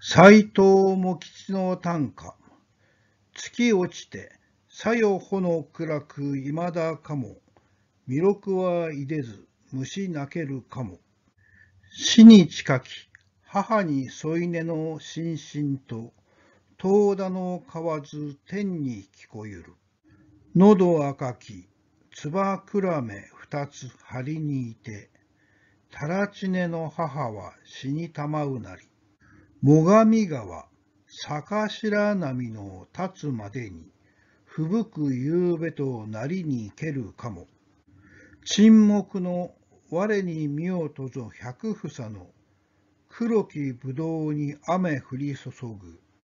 斎藤茂吉の短歌。月落ちてさよほの暗くいまだかも。弥勒はいでず虫泣けるかも。死に近き母に添い寝の心身と遠田の河津天に聞こゆる。喉赤き唾くらめ二つ張りにいてたらちねの母は死にたまうなり。最上川、坂白波の立つまでに、ふぶく夕べとなりにけるかも。沈黙の我に見ようとぞ百房の黒きぶどうに雨降り注ぐ。